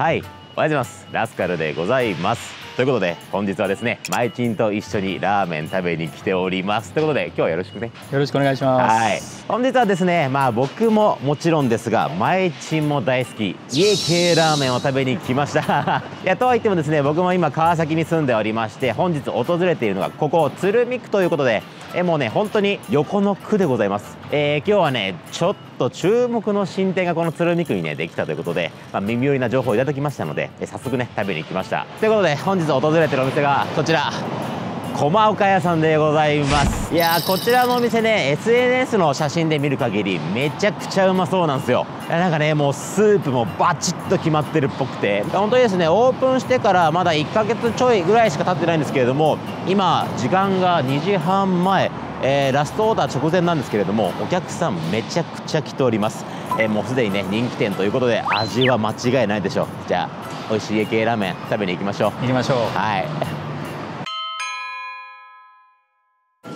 はい。おはようございます。ラスカルでございます。ということで本日はですねマイチンと一緒にラーメン食べに来ております。ということで今日はよろしくね。よろしくお願いします。はい。本日はですねまあ僕ももちろんですがマイチンも大好き。家系ラーメンを食べに来ました。いやとはいってもですね僕も今川崎に住んでおりまして本日訪れているのがここ鶴見区ということでえもうね本当に横の区でございます、えー今日はねちょっと注目の新店がこの鶴見区にねできたということで、まあ、耳寄りな情報をいただきましたのでえ早速ね食べに行きました。ということで本日訪れてるお店がこちら。駒岡屋さんでございます。いやーこちらのお店ね SNS の写真で見る限りめちゃくちゃうまそうなんですよ。いやなんかねもうスープもバチッと決まってるっぽくて。本当にですねオープンしてからまだ1ヶ月ちょいぐらいしか経ってないんですけれども今時間が2時半前えーラストオーダー直前なんですけれどもお客さんめちゃくちゃ来ております、えーもうすでにね人気店ということで味は間違いないでしょう。じゃあ美味しい家系ラーメン食べに行きましょう。行きましょう。はい。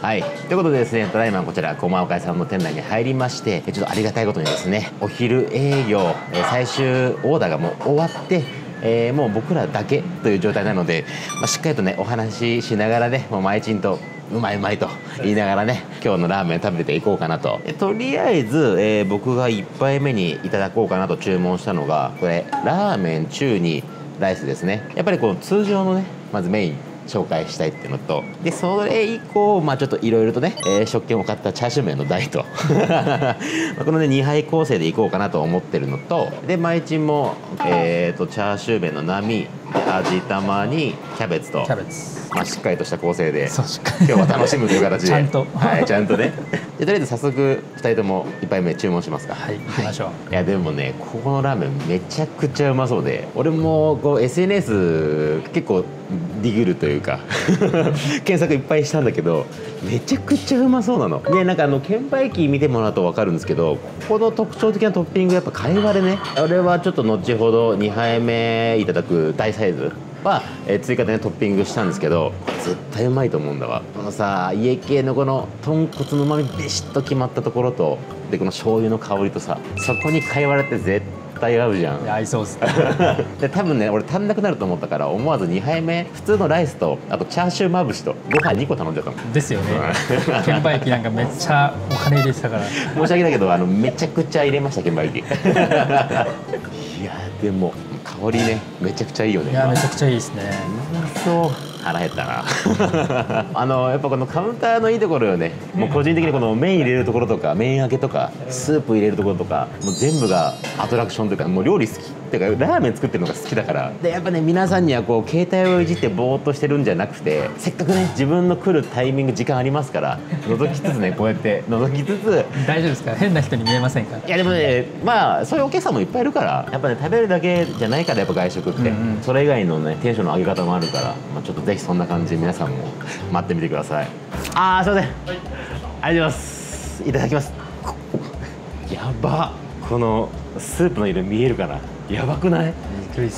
はい、ということでですね、ただいまこちら駒岡屋さんの店内に入りまして、ちょっとありがたいことにですね、お昼営業、え最終オーダーがもう終わって、えーもう僕らだけという状態なので、まあ、しっかりとねお話ししながらね、もう毎日とうまいうまいと言いながらね今日のラーメン食べていこうかなと。とりあえず、えー僕が1杯目にいただこうかなと注文したのがこれラーメン中にライスですね。やっぱりこの通常のねまずメイン。紹介したいっていうのとでそれ以降まあちょっといろいろとね、えー食券を買ったチャーシュー麺の台と。このね2杯構成でいこうかなと思ってるのとで毎日も、えー、とチャーシュー麺の波。味玉にキャベツとキャベツ。まあ、しっかりとした構成で今日は楽しむという形で。ちゃんと。はい、ちゃんとね。でとりあえず早速2人とも1杯目注文しますか。はい、行きましょう。い。やでもねここのラーメンめちゃくちゃうまそうで。俺もこう SNS 結構ディグるというか。検索いっぱいしたんだけどめちゃくちゃうまそうなの。でなんかあの券売機見てもらうと分かるんですけどここの特徴的なトッピングやっぱ貝割れね。俺はちょっと後ほど2杯目いただく大サイズは、えー追加で、ね、トッピングしたんですけど絶対うまいと思うんだわこのさ家系のこの豚骨のうまみビシッと決まったところとでこの醤油の香りとさそこに貝割れって絶対合うじゃん合いそう ですね。で多分ね俺足んなくなると思ったから思わず2杯目普通のライスとあとチャーシューまぶしとご飯2個頼んじゃったのですよね。券売機なんかめっちゃお金入れてたから。申し訳ないけどあのめちゃくちゃ入れました券売機 いやでも香りねめちゃくちゃいいよね。いやめちゃくちゃいいですね。うまそう。腹減ったな。あのやっぱこのカウンターのいいところよね。もう個人的にこの麺入れるところとか麺揚げとかスープ入れるところとかもう全部がアトラクションというかもう料理好きっていうかラーメン作ってるのが好きだから。でやっぱね皆さんにはこう携帯をいじってぼーっとしてるんじゃなくてせっかくね。自分の来るタイミング時間ありますから覗きつつねこうやって覗きつつ。大丈夫ですか？変な人に見えませんか？いやでもねまあそういうお客さんもいっぱいいるからやっぱね食べるだけじゃないからやっぱ外食って、うんうん。それ以外のねテンションの上げ方もあるから、まあ、ちょっとぜひそんな感じで皆さんも待ってみてください。あーすいません、ありがとうございます。いただきます。こやば。このスープの色見えるかな？やばくない？め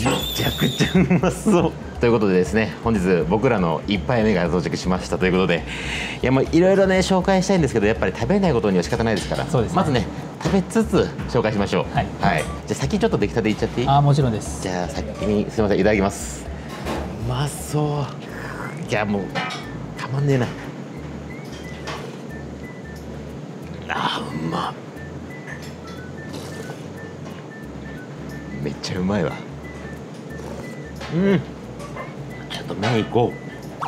ちゃくちゃうまそう。ということでですね本日僕らの1杯目が到着しました。ということでいやもういろいろね紹介したいんですけどやっぱり食べないことには仕方ないですから。そうですね。まずね食べつつ紹介しましょう。はい。じゃあ先ちょっと出来たていっちゃっていい？あーもちろんです。じゃあ先にすみませんいただきます。うまそう。いやもうたまんねえな。あーうまっめっちゃうまいわ。うん。ちょっと麺いこ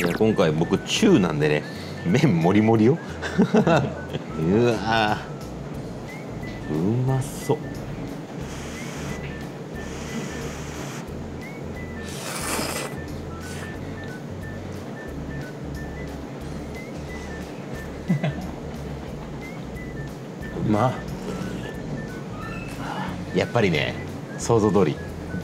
う。いや今回僕中なんでね。麺もりもりよ。うわー。うまそう。う まっやっぱりね想像通り。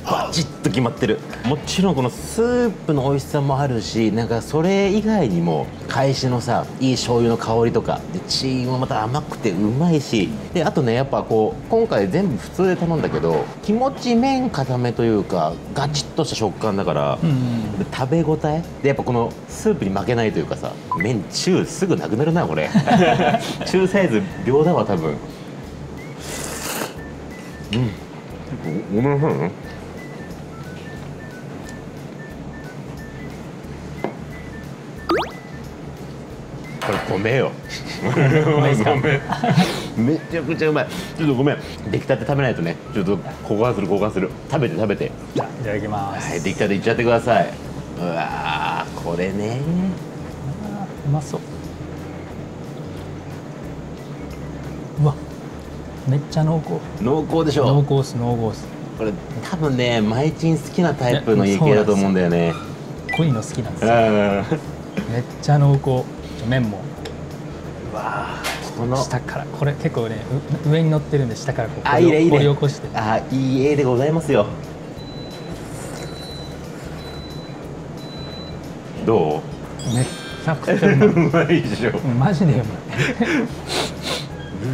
バチッと決まってる。もちろんこのスープの美味しさもあるしなんかそれ以外にも返しのさいい醤油の香りとかでチーズもまた甘くてうまいし。であとねやっぱこう今回全部普通で頼んだけど気持ち麺固めというかガチッとした食感だから、うんうん。で食べ応え？でやっぱこのスープに負けないというかさ麺中すぐなくなるなこれ。中サイズ秒だわ多分。うんごめんなさいねこれ米よめちゃくちゃうまい。ちょっとごめん。出来たて食べないとねちょっと交換する交換する。食べて食べて。いただきます。はい出来たていっちゃってください。うわこれね。うまそう。めっちゃ濃厚。濃厚でしょ？濃厚っす濃厚っす。これ多分ねマイチン好きなタイプの家系だと思うんだよね。濃いの好きなんですうん。よめっちゃ濃厚。麺も。わーこの下から。これ結構ねう上に乗ってるんで下からこうあいいねいいね。掘り起こして。あいい絵でございますよ。どめっちゃくちゃうまいううまいでしょ。うんマジでうまい。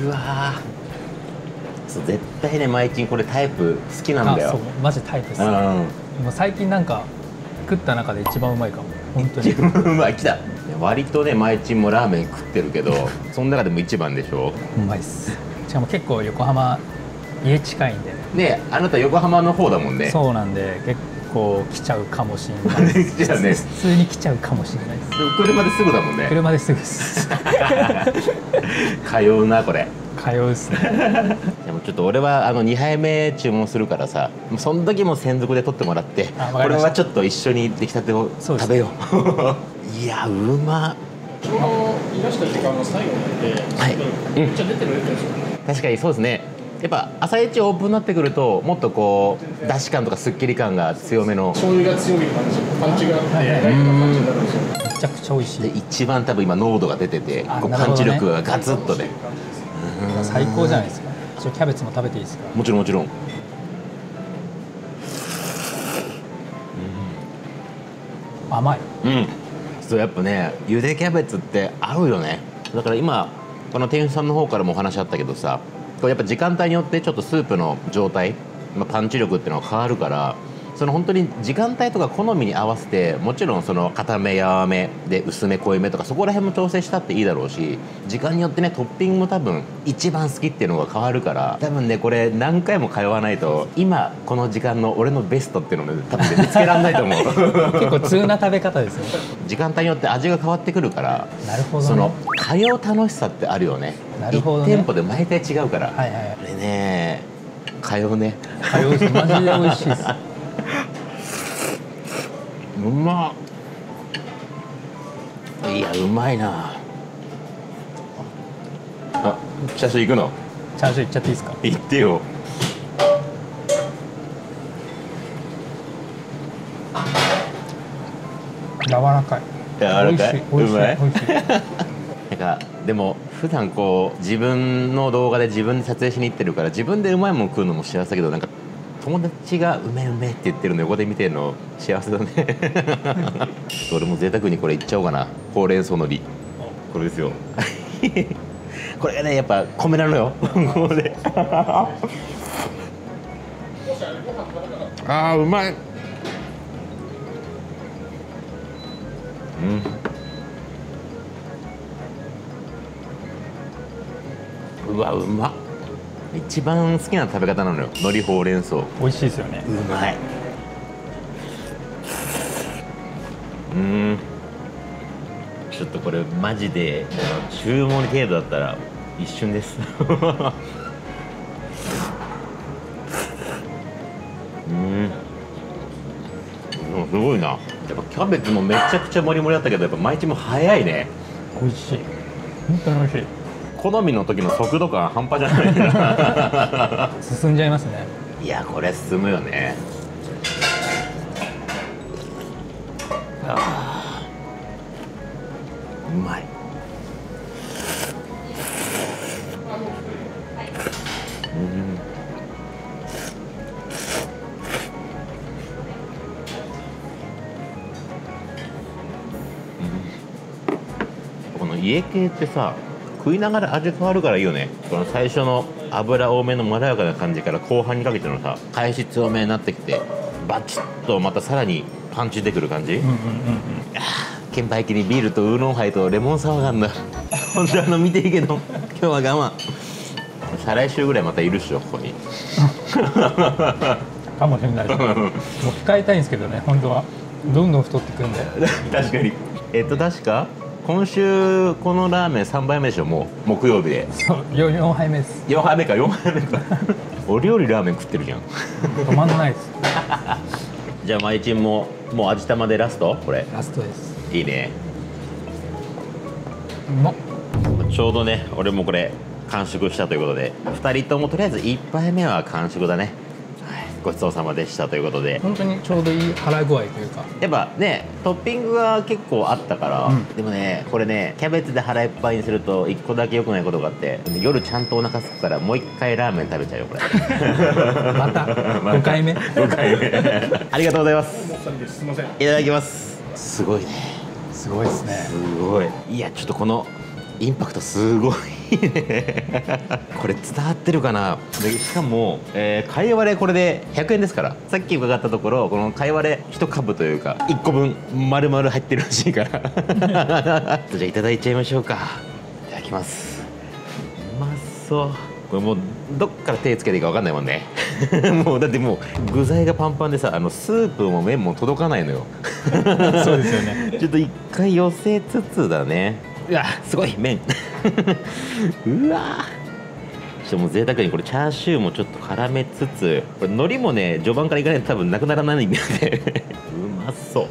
うわーそう絶対ねマイチンこれタイプ好きなんだよ。あそうマジタイプですうん。もう最近なんか食った中で一番うまいかも。本当に。うまい。来た。割とねマイチンもラーメン食ってるけどその中でも一番でしょ？うまいっす。しかも結構横浜家近いんで、ねあなた横浜の方だもんね。そうなんで結構来ちゃうかもしれない。で す来ちゃうね。普通に来ちゃうかもしれないです車ですぐだもんね。車ですぐです。通うなこれ通うっすね。でもちょっと俺はあの2杯目注文するからさもうその時も専属で取ってもらってこれはちょっと一緒に出来たてを食べよう。いやうまちょうどいらした時間の最後なんで、はい。めっちゃ出てるですよね。確かにそうですね。やっぱ朝一オープンになってくるともっとこうだし感とかすっきり感が強めの醤油が強い感じ、パンチがあって、ライトな感じになるんですよ。めちゃくちゃ美味しでい一番多分今濃度が出ててこうパンチ力がガツッとね最高じゃないですか。キャベツも食べていいですか？もちろんもちろん。甘い。うん。そうやっぱねゆでキャベツって合うよね。だから今この店員さんの方からもお話あったけどさこれやっぱ時間帯によってちょっとスープの状態、まあ、パンチ力っていうのが変わるからその本当に時間帯とか好みに合わせてもちろんその固めやわめで薄め濃いめとかそこら辺も調整したっていいだろうし時間によってねトッピングも多分一番好きっていうのが変わるから多分ねこれ何回も通わないと今この時間の俺のベストっていうのをね多分ね見つけられないと思う。結構通な食べ方ですよ時間帯によって味が変わってくるからなるほどね。その通う楽しさってあるよね。なるほどね。1店舗で毎回違うから、はいはいこれね通うね。通うマジで美味しいですうまっ。いやうまいな。あチャーシュー行くの？チャーシューいっちゃっていいですか？行ってよ。柔らかい。柔らかい？美味しい。美味しい。うまい？美味しい。なんかでも普段こう自分の動画で自分で撮影しに行ってるから自分でうまいもん食うのも幸せだけどなんか友達がうめえうめえって言ってるの横で見てるの幸せだね。俺も贅沢にこれいっちゃおうかな。ほうれん草のり。これですよ。これがねやっぱ米なのよ。これ。あーうまい。うん。うわうまっ一番好きな食べ方なのよ。海苔ほうれん草。う美味しいですよね。まい。うん。ちょっとこれマジで注文程度だったら一瞬です。うん。すごいな。やっぱキャベツもめちゃくちゃ盛り盛りだったけどやっぱ毎日も早いね。美味しい。本当に美味しい好みの時の速度感半端じゃないな。進んじゃいますね。いやこれ進むよね。うまい。この家系ってさ食いながら味変わるからいいよね。この最初の油多めのまろやかな感じから後半にかけてのさ返し強めになってきてバチッとまたさらにパンチ出てくる感じ、うんうんうん券売機にビールとウーロンハイとレモンサワーがあんだ。本当あの見ていいけど今日は我慢。再来週ぐらいまたいるっしょここに。かもしれない もう控えたいんですけどね本当は。どんどん太ってくんで。確かに。えっと確か今週このラーメン3杯目でしょもう木曜日で。そう4 4杯目です。4杯目か4杯目か。お料理ラーメン食ってるじゃん。止まんないです。じゃあまいちんももう味玉でラスト？これ。ラストです。いいね。うまっちょうどね俺もこれ完食したということで2人ともとりあえず1杯目は完食だね、はい、ごちそうさまでしたということで。本当にちょうどいい腹具合というか。やっぱねトッピングが結構あったから、うん。でもねこれねキャベツで腹いっぱいにすると1個だけ良くないことがあって夜ちゃんとお腹すくからもう1回ラーメン食べちゃうよこれ。また。5回目。5回目。ありがとうございます。す。いません。いただきます。すごいね。すごいですね。すごい。いやちょっとこのインパクトすごいね これ伝わってるかな？でしかも、えー、かいわれこれで100円ですから。さっき伺ったところこのかいわれ1株というか1個分丸々入ってるらしいから。じゃあいただいちゃいましょうか。いただきます。うまそう。これもうどっから手つけていいか分かんないもんね。もうだってもう具材がパンパンでさあのスープも麺も届かないのよ。そうですよね。ちょっと一回寄せつつだねうわすごい麺。うわ。ちょっとも贅沢にこれチャーシューもちょっと絡めつつこれ海苔もね序盤からいかないと多分なくならないんで。うまそう。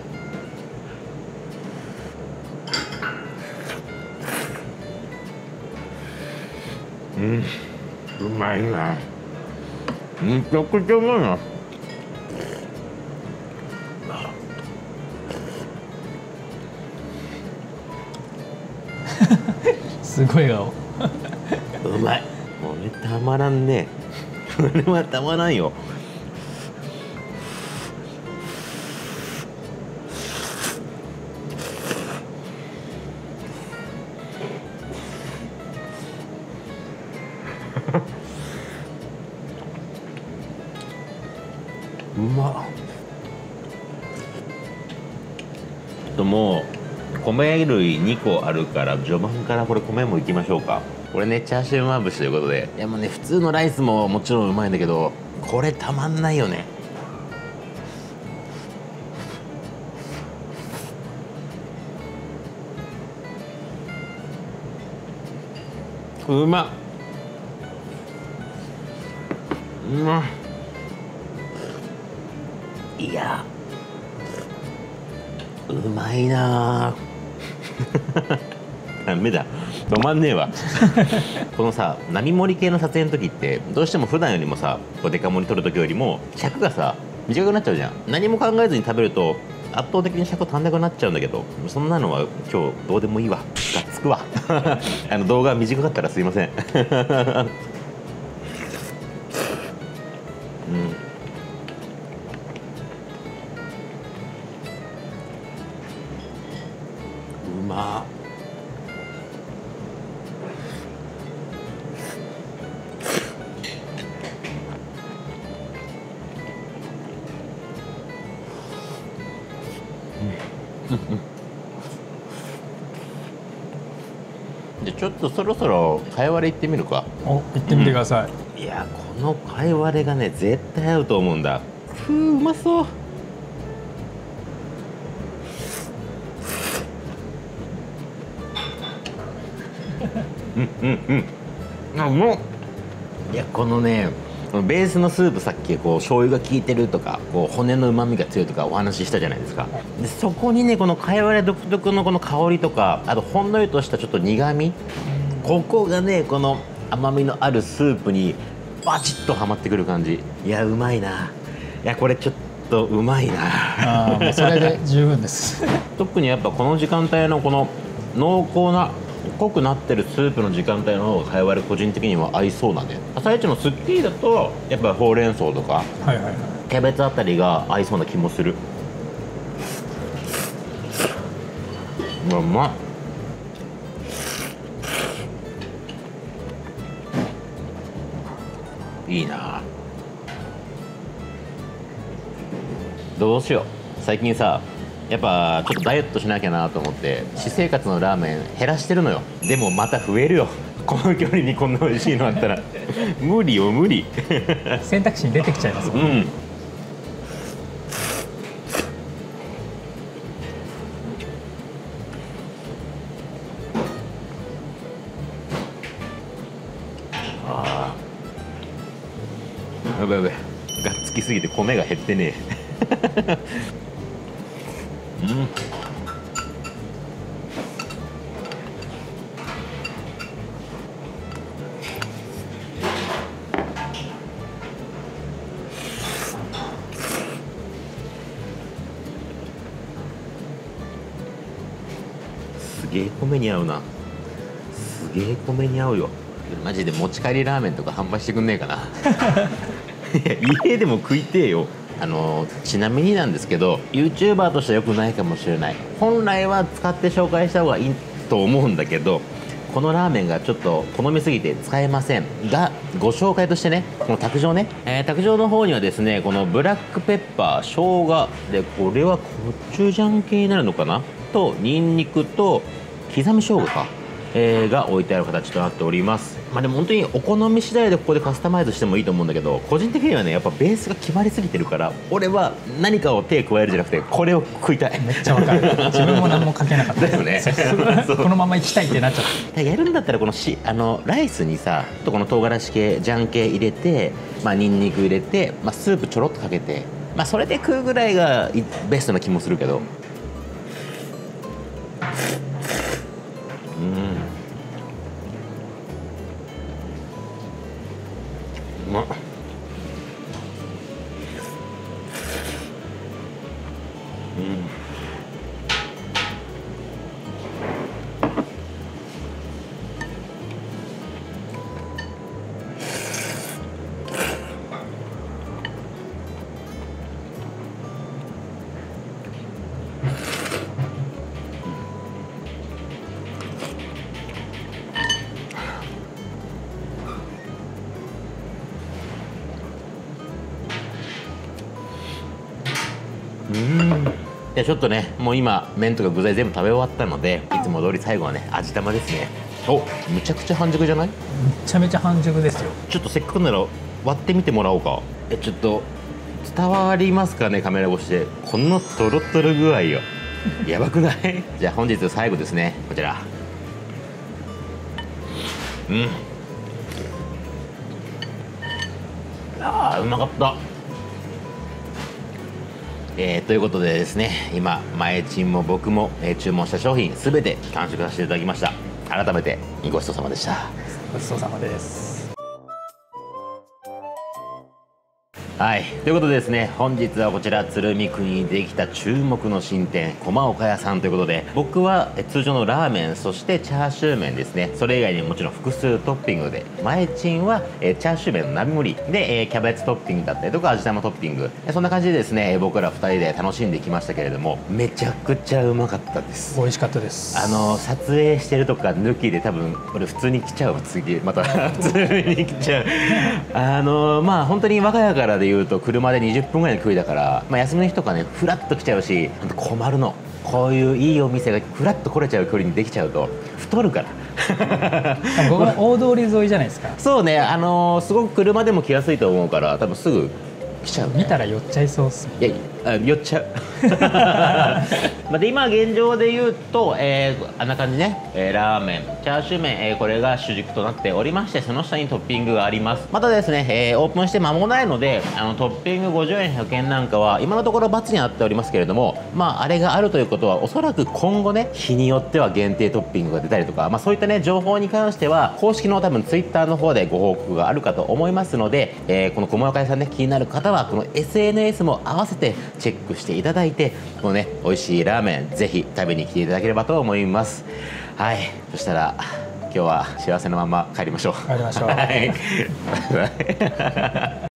うん。うまいなめちゃくちゃうまいなすごい笑顔。うまい。これたまらんね。これはたまらんよ。米類2個あるから序盤からこれ米もいきましょうか。これねチャーシューまぶしということで。いやもうね普通のライスももちろんうまいんだけどこれたまんないよね。うまっ。うまっ。いやうまいなあ ダメだ。止まんねえわ。このさ波盛り系の撮影の時ってどうしても普段よりもさこうデカ盛り撮る時よりも尺がさ短くなっちゃうじゃん。何も考えずに食べると圧倒的に尺足んなくなっちゃうんだけどそんなのは今日どうでもいいわ。がっつくわ。あの動画短かったらすいませんうんじゃあちょっとそろそろかいわれ行ってみるか。お行ってみてください、いやこのかいわれがね絶対合うと思うんだ。ふううまそう。うんうんうん。あうまっ。いやこのねベースのスープさっきこう醤油が効いてるとかこう骨のうまみが強いとかお話ししたじゃないですか。でそこにねこのかいわれ独特のこの香りとかあとほんのりとしたちょっと苦みここがねこの甘みのあるスープにバチッとはまってくる感じ。いやうまいな。いやこれちょっとうまいな。ああもうそれで十分です。特にやっぱこの時間帯のこの濃厚な濃くなってるスープの時間帯の方がかいわれ個人的には合いそうだね。朝一のスッキリだとやっぱほうれん草とかはいはいはい。キャベツあたりが合いそうな気もする。うまい。いいな。どうしよう。最近さやっぱちょっとダイエットしなきゃなと思って私生活のラーメン減らしてるのよ。でもまた増えるよ。この距離にこんな美味しいのあったら。無理よ無理。選択肢に出てきちゃいますもん、うん。あやべやべがっつきすぎて米が減ってねえ。うんすげえ米に合うな。すげえ米に合うよ。マジで持ち帰りラーメンとか販売してくんねえかな。いや家でも食いてえよあのちなみになんですけど YouTuber としてはよくないかもしれない。本来は使って紹介した方がいいと思うんだけどこのラーメンがちょっと好みすぎて使えません。がご紹介としてねこの卓上ね、えー卓上の方にはですねこのブラックペッパー生姜。でこれはコチュジャン系になるのかな？とニンニクと刻み生姜か、えーが置いてある形となっております。まあでも本当にお好み次第でここでカスタマイズしてもいいと思うんだけど個人的にはねやっぱベースが決まりすぎてるから俺は何かを手加えるじゃなくてこれを食いたい。めっちゃわかる。自分も何もかけなかった。だよね。このまま行きたいってなっちゃった。やるんだったらこのしあのライスにさとこの唐辛子系ジャン系入れてまあニンニク入れて、まあ、スープちょろっとかけてまあそれで食うぐらいがいベストな気もするけどうじゃあちょっとねもう今麺とか具材全部食べ終わったのでいつも通り最後はね味玉ですね。お。むちゃくちゃ半熟じゃない？めちゃめちゃ半熟ですよ。ちょっとせっかくなら割ってみてもらおうか。えちょっと伝わりますかねカメラ越しで。このトロトロ具合よ。やばくない？じゃあ本日最後ですね。こちら。うん。あーうまかったえーということでですね今前チンも僕も、えー注文した商品全て完食させていただきました。改めてごちそうさまでした。ごちそうさまです。はい。ということでですね本日はこちら鶴見区にできた注目の新店駒岡屋さんということで僕はえ通常のラーメンそしてチャーシュー麺ですね。それ以外にもちろん複数トッピングで前チンはえチャーシュー麺の並盛り。でえキャベツトッピングだったりとか味玉トッピング。えそんな感じでですね僕ら2人で楽しんできましたけれどもめちゃくちゃうまかったです。美味しかったです。あの撮影してるとか抜きで多分俺普通に来ちゃうわ次。また 普通に来ちゃう。あのまあ本当に我が家からで言うと車で20分ぐらいの距離だから、まあ、休みの日とかねフラッと来ちゃうし困るの。こういういいお店がフラッと来れちゃう距離にできちゃうと太るから。ここが大通り沿いじゃないですか。そうねあのすごく車でも来やすいと思うから多分すぐ来ちゃうね。見たら寄っちゃいそうっすいやあ寄っちゃうまあで今現状で言うと、えーあんな感じね、えーラーメンチャーシュー麺、えーこれが主軸となっておりましてその下にトッピングがあります。またですね、えーオープンして間もないのであのトッピング50円100円なんかは今のところ×になっておりますけれどもまああれがあるということはおそらく今後ね日によっては限定トッピングが出たりとか、まあ、そういったね情報に関しては公式の多分ツイッターの方でご報告があるかと思いますので、えーこの小室屋さんね気になる方はこの SNS も合わせてチェックしていただいてこのね美味しいラーメンぜひ食べに来ていただければと思います。はい。そしたら今日は幸せのまま帰りましょう。帰りましょう。はい